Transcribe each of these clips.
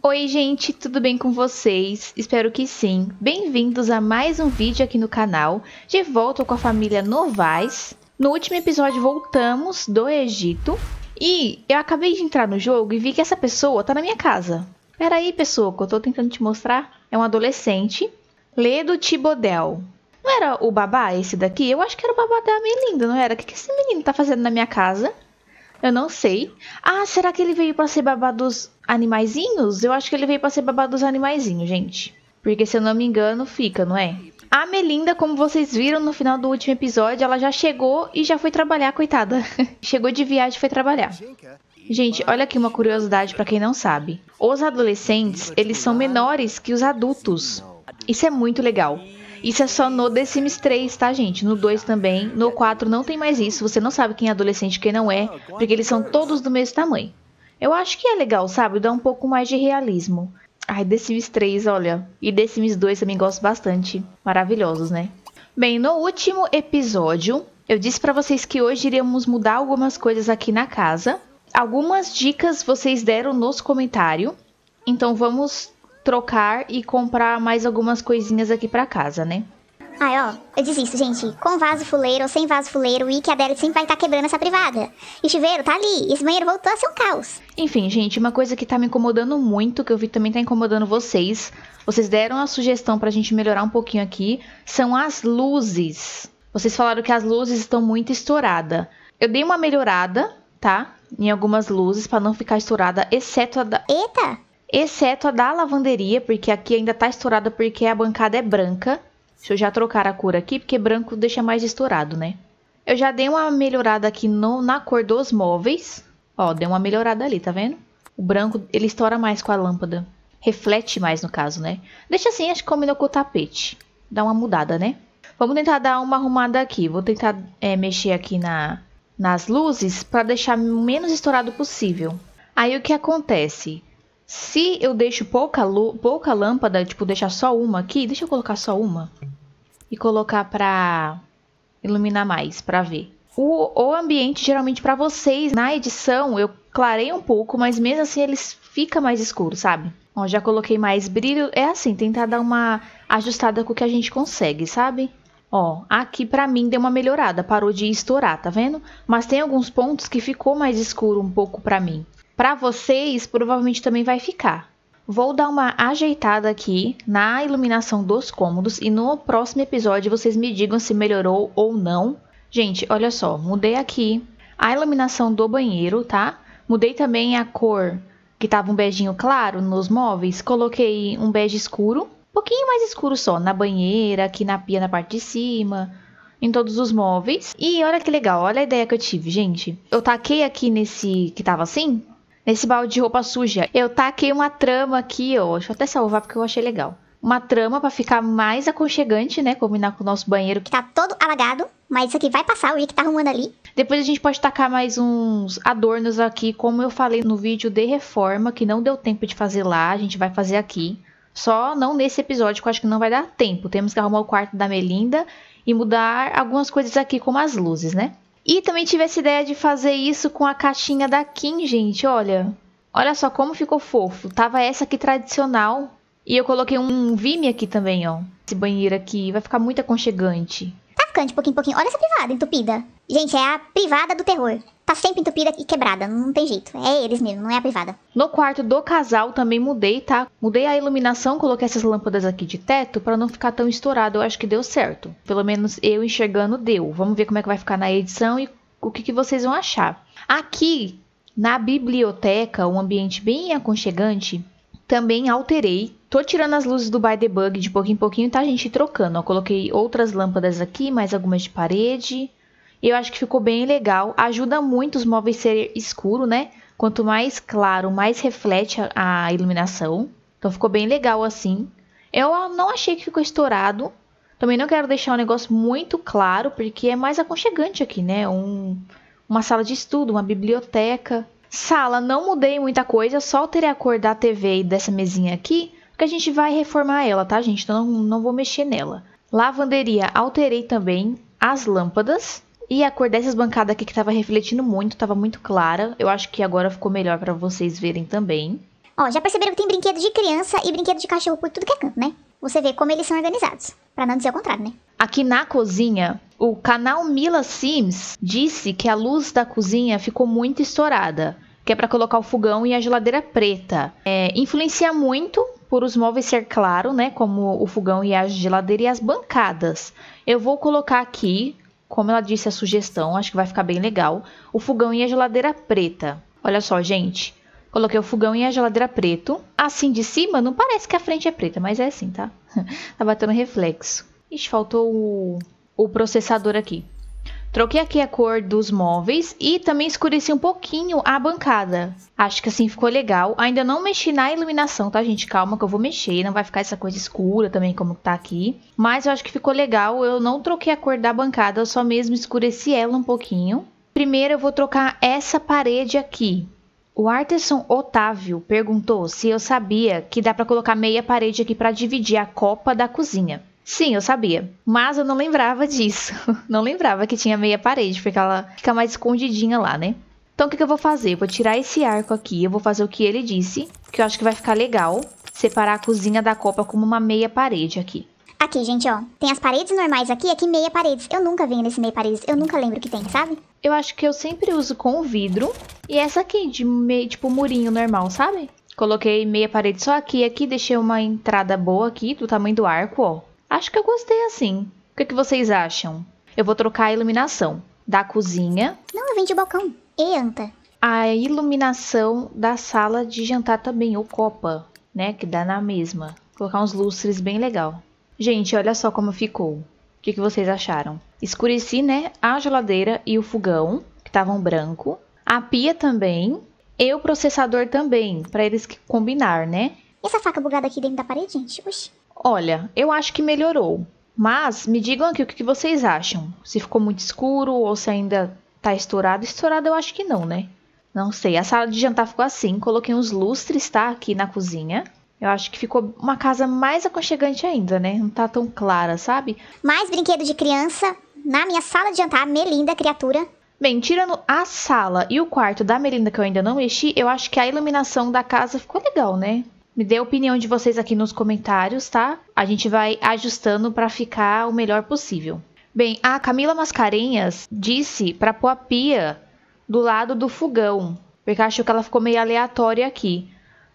Oi, gente, tudo bem com vocês? Espero que sim. Bem-vindos a mais um vídeo aqui no canal, de volta com a família Novaes. No último episódio voltamos do Egito e eu acabei de entrar no jogo e vi que essa pessoa tá na minha casa. Pera aí, pessoa, que eu tô tentando te mostrar. É um adolescente, Ledo Tibodel. Não era o babá esse daqui? Eu acho que era o babá da Melinda, não era? O que esse menino tá fazendo na minha casa? Eu não sei. Ah, será que ele veio para ser babá dos animaizinhos? Eu acho que ele veio para ser babá dos animaizinhos, gente. Porque se eu não me engano, fica, não é? A Melinda, como vocês viram no final do último episódio, ela já chegou e já foi trabalhar, coitada. chegou de viagem e foi trabalhar. Gente, olha aqui uma curiosidade para quem não sabe. Os adolescentes, eles são menores que os adultos. Isso é muito legal. Isso é só no The Sims 3, tá, gente? No 2 também. No 4 não tem mais isso. Você não sabe quem é adolescente e quem não é, porque eles são todos do mesmo tamanho. Eu acho que é legal, sabe? Dá um pouco mais de realismo. Ai, The Sims 3, olha. E The Sims 2 também gosto bastante. Maravilhosos, né? Bem, no último episódio, eu disse para vocês que hoje iríamos mudar algumas coisas aqui na casa. Algumas dicas vocês deram nos comentários. Então vamos trocar e comprar mais algumas coisinhas aqui para casa, né? Ai, ó, eu desisto, gente. Com vaso fuleiro ou sem vaso fuleiro, o Ike sempre vai estar tá quebrando essa privada. E o chuveiro tá ali, esse banheiro voltou a ser um caos. Enfim, gente, uma coisa que tá me incomodando muito, que eu vi também tá incomodando vocês, vocês deram a sugestão pra gente melhorar um pouquinho aqui, são as luzes. Vocês falaram que as luzes estão muito estouradas. Eu dei uma melhorada, tá? Em algumas luzes, para não ficar estourada, exceto a da... Eita! Exceto a da lavanderia, porque aqui ainda tá estourada porque a bancada é branca. Deixa eu já trocar a cor aqui, porque branco deixa mais estourado, né? Eu já dei uma melhorada aqui no, na cor dos móveis. Ó, deu uma melhorada ali, tá vendo? O branco, ele estoura mais com a lâmpada. Reflete mais, no caso, né? Deixa assim, acho que combinou com o tapete. Dá uma mudada, né? Vamos tentar dar uma arrumada aqui. Vou tentar é, mexer aqui na, nas luzes para deixar o menos estourado possível. Aí o que acontece? Se eu deixo pouca, pouca lâmpada, tipo, deixar só uma aqui, deixa eu colocar só uma. E colocar pra iluminar mais, pra ver. O, o ambiente, geralmente, para vocês, na edição, eu clarei um pouco, mas mesmo assim eles fica mais escuro, sabe? Ó, já coloquei mais brilho. É assim, tentar dar uma ajustada com o que a gente consegue, sabe? Ó, aqui pra mim deu uma melhorada, parou de estourar, tá vendo? Mas tem alguns pontos que ficou mais escuro um pouco pra mim. Para vocês, provavelmente também vai ficar. Vou dar uma ajeitada aqui na iluminação dos cômodos e no próximo episódio vocês me digam se melhorou ou não. Gente, olha só, mudei aqui a iluminação do banheiro, tá? Mudei também a cor que tava um beijinho claro nos móveis, coloquei um bege escuro, um pouquinho mais escuro só, na banheira, aqui na pia na parte de cima, em todos os móveis. E olha que legal, olha a ideia que eu tive, gente. Eu taquei aqui nesse que tava assim, nesse balde de roupa suja. Eu taquei uma trama aqui, ó. Deixa eu até salvar porque eu achei legal. Uma trama para ficar mais aconchegante, né? Combinar com o nosso banheiro. Que tá todo alagado, mas isso aqui vai passar, o Rick tá arrumando ali. Depois a gente pode tacar mais uns adornos aqui, como eu falei no vídeo de reforma, que não deu tempo de fazer lá, a gente vai fazer aqui. Só não nesse episódio, que eu acho que não vai dar tempo. Temos que arrumar o quarto da Melinda e mudar algumas coisas aqui, como as luzes, né? E também tive essa ideia de fazer isso com a caixinha da Kim, gente, olha. Olha só como ficou fofo. Tava essa aqui tradicional. E eu coloquei um Vime aqui também, ó. Esse banheiro aqui. Vai ficar muito aconchegante. De pouquinho em pouquinho. Olha essa privada entupida. Gente, é a privada do terror tá sempre entupida e quebrada, não tem jeito. É eles mesmo, não é a privada. No quarto do casal também mudei, tá? Mudei a iluminação, coloquei essas lâmpadas aqui de teto para não ficar tão estourado. Eu acho que deu certo. Pelo menos eu enxergando deu. Vamos ver como é que vai ficar na edição e o que, que vocês vão achar. Aqui na biblioteca, um ambiente bem aconchegante, também alterei. Tô tirando as luzes do By the Bug de pouquinho em pouquinho, tá, gente? Trocando. Coloquei outras lâmpadas aqui, mais algumas de parede. Eu acho que ficou bem legal. Ajuda muito os móveis ser escuro, né? Quanto mais claro, mais reflete a, a iluminação. Então ficou bem legal assim. Eu não achei que ficou estourado. Também não quero deixar o negócio muito claro, porque é mais aconchegante aqui, né? Um, uma sala de estudo, uma biblioteca. Sala, não mudei muita coisa, só alterei a cor da TV e dessa mesinha aqui, porque a gente vai reformar ela, tá, gente? Então não, não vou mexer nela. Lavanderia, alterei também as lâmpadas. E a cor dessas bancadas aqui que tava refletindo muito, tava muito clara. Eu acho que agora ficou melhor para vocês verem também. Ó, já perceberam que tem brinquedo de criança e brinquedo de cachorro por tudo que é canto, né? Você vê como eles são organizados. Pra não dizer o contrário, né? Aqui na cozinha, o canal Mila Sims disse que a luz da cozinha ficou muito estourada, que é para colocar o fogão e a geladeira preta. É, influencia muito por os móveis ser claro, né, como o fogão e a geladeira e as bancadas. Eu vou colocar aqui, como ela disse a sugestão, acho que vai ficar bem legal, o fogão e a geladeira preta. Olha só, gente. Coloquei o fogão e a geladeira preto. Assim de cima, não parece que a frente é preta, mas é assim, tá? tá batendo reflexo. Ixi, faltou o, o processador aqui. Troquei aqui a cor dos móveis e também escureci um pouquinho a bancada. Acho que assim ficou legal. Ainda não mexi na iluminação, tá, gente? Calma que eu vou mexer. Não vai ficar essa coisa escura também como tá aqui. Mas eu acho que ficou legal. Eu não troquei a cor da bancada, eu só mesmo escureci ela um pouquinho. Primeiro eu vou trocar essa parede aqui. O Arterson Otávio perguntou se eu sabia que dá para colocar meia parede aqui para dividir a copa da cozinha. Sim, eu sabia. Mas eu não lembrava disso. Não lembrava que tinha meia parede, porque ela fica mais escondidinha lá, né? Então o que, que eu vou fazer? Eu vou tirar esse arco aqui, eu vou fazer o que ele disse, que eu acho que vai ficar legal. Separar a cozinha da copa como uma meia parede aqui. Aqui, gente, ó. Tem as paredes normais aqui, aqui meia paredes. Eu nunca venho nesse meia paredes. Eu nunca lembro que tem, sabe? Eu acho que eu sempre uso com o vidro. E essa aqui, de meio, tipo, murinho normal, sabe? Coloquei meia parede só aqui. Aqui deixei uma entrada boa aqui, do tamanho do arco, ó. Acho que eu gostei assim. O que, que vocês acham? Eu vou trocar a iluminação da cozinha. Não, eu vendi o balcão. E anta. A iluminação da sala de jantar também, ou copa, né? Que dá na mesma. Colocar uns lustres bem legal. Gente, olha só como ficou. O que, que vocês acharam? Escureci, né? A geladeira e o fogão, que estavam branco. A pia também. E o processador também, para eles combinar, né? E essa faca bugada aqui dentro da parede, gente? Oxi. Olha, eu acho que melhorou. Mas me digam aqui o que vocês acham. Se ficou muito escuro ou se ainda tá estourado. Estourado eu acho que não, né? Não sei. A sala de jantar ficou assim. Coloquei uns lustres, tá? Aqui na cozinha. Eu acho que ficou uma casa mais aconchegante ainda, né? Não tá tão clara, sabe? Mais brinquedo de criança na minha sala de jantar. Melinda, criatura. Bem, tirando a sala e o quarto da Melinda que eu ainda não mexi, eu acho que a iluminação da casa ficou legal, né? Me dê a opinião de vocês aqui nos comentários, tá? A gente vai ajustando para ficar o melhor possível. Bem, a Camila Mascarenhas disse para pôr a pia do lado do fogão, porque achou que ela ficou meio aleatória aqui.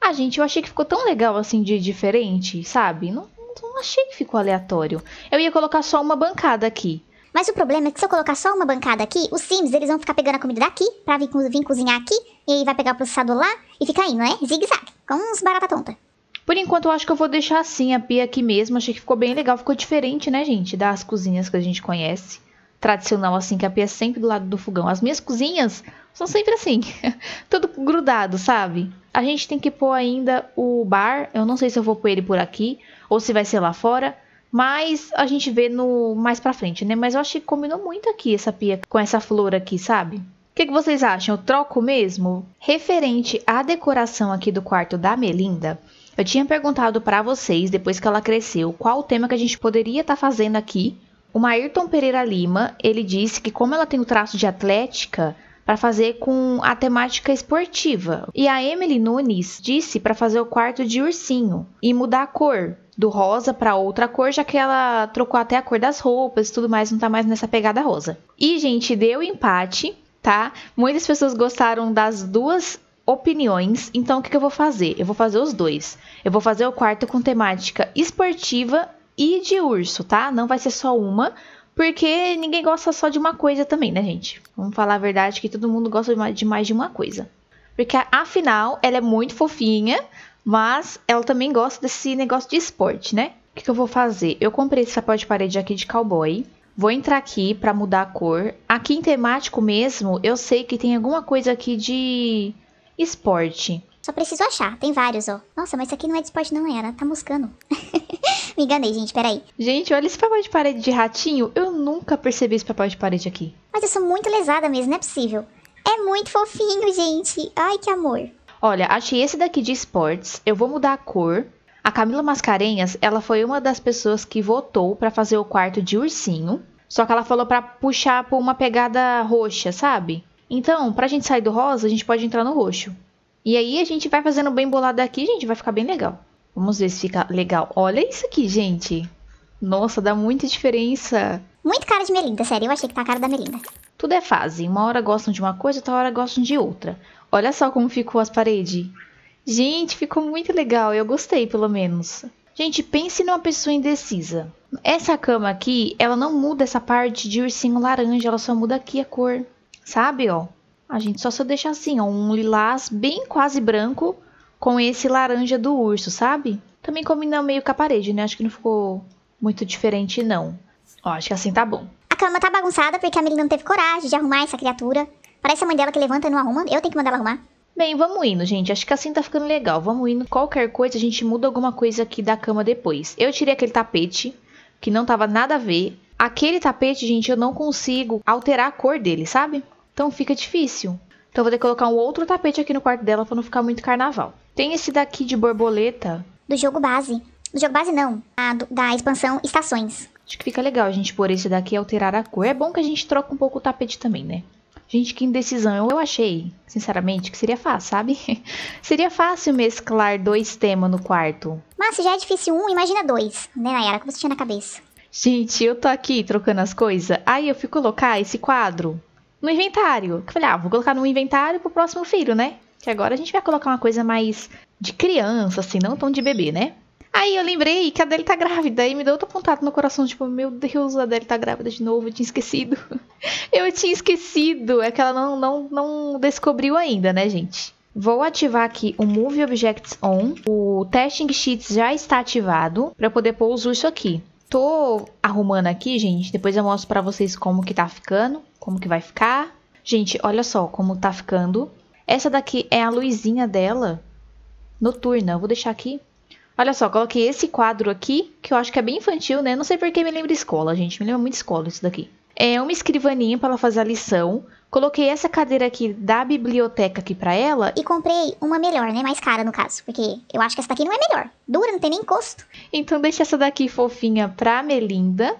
Ah, gente, eu achei que ficou tão legal assim de diferente, sabe? Não, não achei que ficou aleatório. Eu ia colocar só uma bancada aqui. Mas o problema é que se eu colocar só uma bancada aqui, os Sims eles vão ficar pegando a comida daqui pra vir, vir cozinhar aqui, e aí vai pegar o processador lá e ficar indo, né? Zigue-zague, como uns barata tonta. Por enquanto, eu acho que eu vou deixar assim a pia aqui mesmo. Achei que ficou bem legal, ficou diferente, né, gente? Das cozinhas que a gente conhece. Tradicional, assim, que a pia é sempre do lado do fogão. As minhas cozinhas são sempre assim, tudo grudado, sabe? A gente tem que pôr ainda o bar. Eu não sei se eu vou pôr ele por aqui ou se vai ser lá fora. Mas a gente vê no mais pra frente, né? Mas eu achei que combinou muito aqui essa pia com essa flor aqui, sabe? Que, que vocês acham? Eu troco mesmo? Referente à decoração aqui do quarto da Melinda, eu tinha perguntado para vocês, depois que ela cresceu, qual o tema que a gente poderia estar tá fazendo aqui. O Ayrton Pereira Lima, ele disse que como ela tem o traço de atlética, para fazer com a temática esportiva. E a Emily Nunes disse para fazer o quarto de ursinho e mudar a cor do rosa para outra cor, já que ela trocou até a cor das roupas e tudo mais, não tá mais nessa pegada rosa. E, gente, deu empate, tá? Muitas pessoas gostaram das duas opiniões, então o que, que eu vou fazer? Eu vou fazer os dois. Eu vou fazer o quarto com temática esportiva e de urso, tá? Não vai ser só uma, porque ninguém gosta só de uma coisa também, né, gente? Vamos falar a verdade que todo mundo gosta de mais de uma coisa. Porque afinal, ela é muito fofinha, mas ela também gosta desse negócio de esporte, né? O que, que eu vou fazer? Eu comprei esse papel de parede aqui de cowboy. Vou entrar aqui para mudar a cor. Aqui em temático mesmo, eu sei que tem alguma coisa aqui de esporte. Só preciso achar, tem vários, ó. Nossa, mas isso aqui não é de esporte não, era. Tá moscando. Me enganei, gente, peraí. Gente, olha esse papel de parede de ratinho. Eu nunca percebi esse papel de parede aqui. Mas eu sou muito lesada mesmo, não é possível. É muito fofinho, gente. Ai, que amor. Olha, achei esse daqui de esportes. Eu vou mudar a cor. A Camila Mascarenhas, ela foi uma das pessoas que votou para fazer o quarto de ursinho. Só que ela falou para puxar por uma pegada roxa, sabe? Então, pra gente sair do rosa, a gente pode entrar no roxo. E aí a gente vai fazendo bem bolado aqui, gente, vai ficar bem legal. Vamos ver se fica legal. Olha isso aqui, gente. Nossa, dá muita diferença. Muito cara de Melinda, sério. Eu achei que tá a cara da Melinda. Tudo é fase. Uma hora gostam de uma coisa, outra hora gostam de outra. Olha só como ficou as paredes. Gente, ficou muito legal. Eu gostei, pelo menos. Gente, pense numa pessoa indecisa. Essa cama aqui, ela não muda essa parte de ursinho laranja, ela só muda aqui a cor. Sabe, ó? A gente só se deixa assim, ó, um lilás bem quase branco com esse laranja do urso, sabe? Também combina meio com a parede, né? Acho que não ficou muito diferente, não. Ó, acho que assim tá bom. A cama tá bagunçada porque a Melinda não teve coragem de arrumar essa criatura. Parece a mãe dela que levanta e não arruma. Eu tenho que mandar ela arrumar. Bem, vamos indo, gente. Acho que assim tá ficando legal. Vamos indo. Qualquer coisa, a gente muda alguma coisa aqui da cama depois. Eu tirei aquele tapete, que não tava nada a ver. Aquele tapete, gente, eu não consigo alterar a cor dele, sabe? Então fica difícil. Então vou ter que colocar um outro tapete aqui no quarto dela pra não ficar muito carnaval. Tem esse daqui de borboleta. Do jogo base. Do jogo base não. A, do, da expansão Estações. Acho que fica legal a gente pôr esse daqui e alterar a cor. É bom que a gente troca um pouco o tapete também, né? Gente, que indecisão. Eu achei, sinceramente, que seria fácil, sabe? seria fácil mesclar dois temas no quarto. Mas se já é difícil um, imagina dois, né, Nayara? Como você tinha na cabeça. Gente, eu tô aqui trocando as coisas. Aí eu fui colocar esse quadro no inventário. Eu falei, ah, vou colocar no inventário pro próximo filho, né? Que agora a gente vai colocar uma coisa mais de criança, assim, não tão de bebê, né? Aí eu lembrei que a Adele tá grávida e me deu outro contato no coração, tipo, meu Deus, a Adele tá grávida de novo, eu tinha esquecido. eu tinha esquecido, é que ela não, não, não descobriu ainda, né, gente? Vou ativar aqui o Move Objects On. O Testing Sheets já está ativado para poder os ursos aqui. Tô arrumando aqui, gente. Depois eu mostro para vocês como que tá ficando, como que vai ficar. Gente, olha só como tá ficando. Essa daqui é a luzinha dela, noturna. Eu vou deixar aqui Olha só, coloquei esse quadro aqui, que eu acho que é bem infantil, né? Não sei porque me lembra escola, gente. Me lembra muito escola isso daqui. É uma escrivaninha para ela fazer a lição. Coloquei essa cadeira aqui da biblioteca aqui para ela. E comprei uma melhor, né? Mais cara, no caso. Porque eu acho que essa daqui não é melhor. Dura, não tem nem encosto. Então deixa essa daqui fofinha pra Melinda.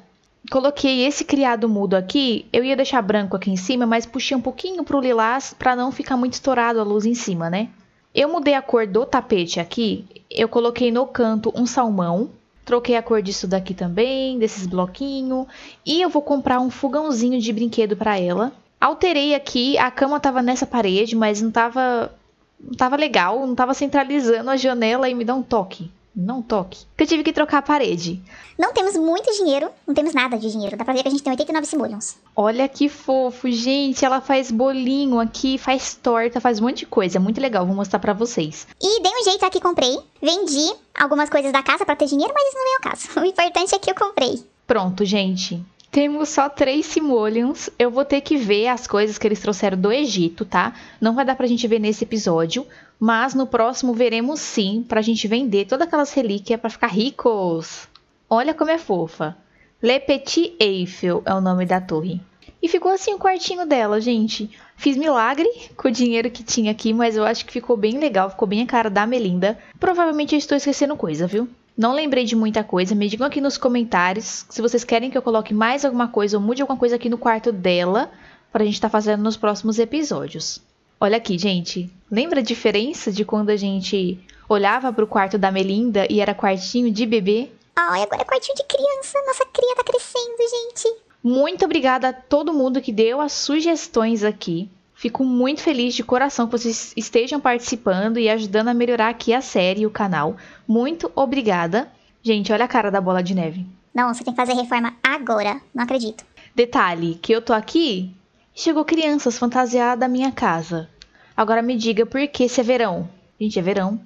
Coloquei esse criado mudo aqui. Eu ia deixar branco aqui em cima, mas puxei um pouquinho pro lilás pra não ficar muito estourado a luz em cima, né? Eu mudei a cor do tapete aqui, eu coloquei no canto um salmão, troquei a cor disso daqui também, desses bloquinhos, e eu vou comprar um fogãozinho de brinquedo para ela. Alterei aqui, a cama tava nessa parede, mas não tava não tava legal, não tava centralizando a janela e me dá um toque não toque. Que eu tive que trocar a parede. Não temos muito dinheiro, não temos nada de dinheiro. Dá pra ver que a gente tem 89 simoleons. Olha que fofo, gente. Ela faz bolinho aqui, faz torta, faz um monte de coisa. Muito legal, vou mostrar pra vocês. E dei um jeito aqui, comprei. Vendi algumas coisas da casa pra ter dinheiro, mas isso não é o caso. O importante é que eu comprei. Pronto, gente. Temos só três simoleons. Eu vou ter que ver as coisas que eles trouxeram do Egito, tá? Não vai dar pra gente ver nesse episódio. Mas no próximo veremos sim, pra gente vender todas aquelas relíquias para ficar ricos. Olha como é fofa. Le Petit Eiffel é o nome da torre. E ficou assim o quartinho dela, gente. Fiz milagre com o dinheiro que tinha aqui, mas eu acho que ficou bem legal, ficou bem a cara da Melinda. Provavelmente eu estou esquecendo coisa, viu? Não lembrei de muita coisa, me digam aqui nos comentários se vocês querem que eu coloque mais alguma coisa ou mude alguma coisa aqui no quarto dela para a gente estar tá fazendo nos próximos episódios. Olha aqui, gente. Lembra a diferença de quando a gente olhava para o quarto da Melinda e era quartinho de bebê? Ai, agora é quartinho de criança. Nossa cria tá crescendo, gente. Muito obrigada a todo mundo que deu as sugestões aqui. Fico muito feliz de coração que vocês estejam participando e ajudando a melhorar aqui a série e o canal. Muito obrigada. Gente, olha a cara da bola de neve. Não, você tem que fazer reforma agora. Não acredito. Detalhe, que eu tô aqui chegou crianças fantasiadas da minha casa. Agora me diga por que se é verão. Gente, é verão.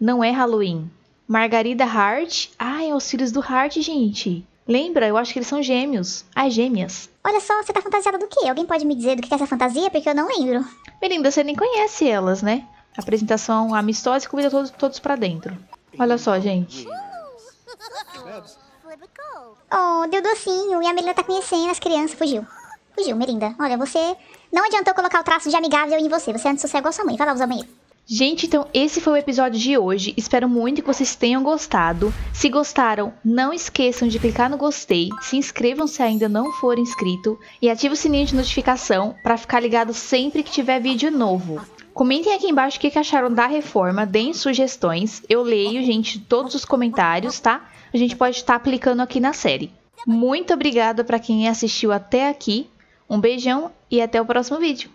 Não é Halloween. Margarida Hart. Ah, é os filhos do Hart, gente. Lembra? Eu acho que eles são gêmeos. As gêmeas. Olha só, você tá fantasiada do quê? Alguém pode me dizer do que é essa fantasia? Porque eu não lembro. Melinda, você nem conhece elas, né? Apresentação amistosa e comida todos, todos pra dentro. Olha só, gente. Oh, deu docinho. E a Melinda tá conhecendo as crianças. Fugiu. Fugiu, Melinda. Olha, você... Não adiantou colocar o traço de amigável em você. Você é antissossego igual sua mãe. Vai lá usar banheiro. Gente, então esse foi o episódio de hoje. Espero muito que vocês tenham gostado. Se gostaram, não esqueçam de clicar no gostei, se inscrevam se ainda não for inscrito e ative o sininho de notificação para ficar ligado sempre que tiver vídeo novo. Comentem aqui embaixo o que acharam da reforma, deem sugestões. Eu leio, gente, todos os comentários, tá? A gente pode estar aplicando aqui na série. Muito obrigada para quem assistiu até aqui. Um beijão e até o próximo vídeo.